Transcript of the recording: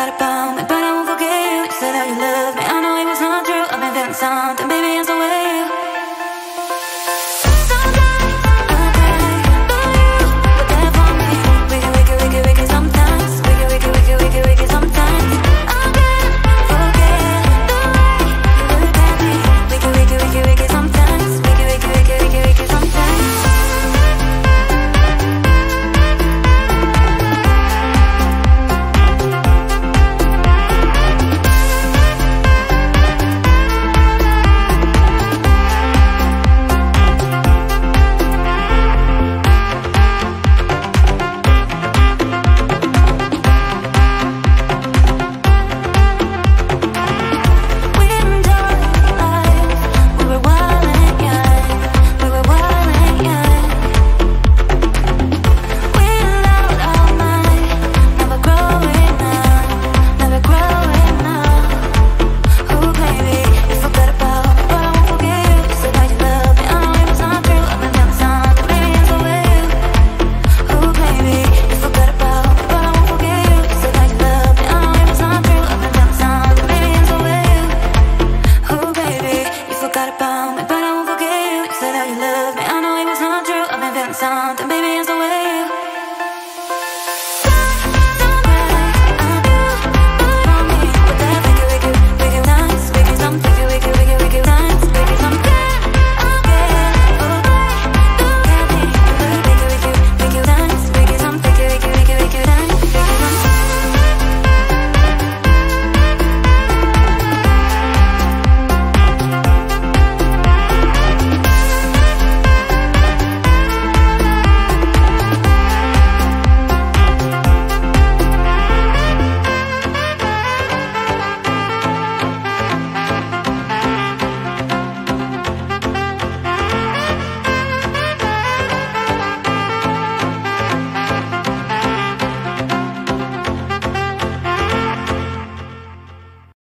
thought about me, but I won't forget. You said that you love me, I know it was not true. I've been feeling something, baby. thought about me, but I won't forget you. You said that you love me, I know it was not true. I've been feeling something, baby, it's the way.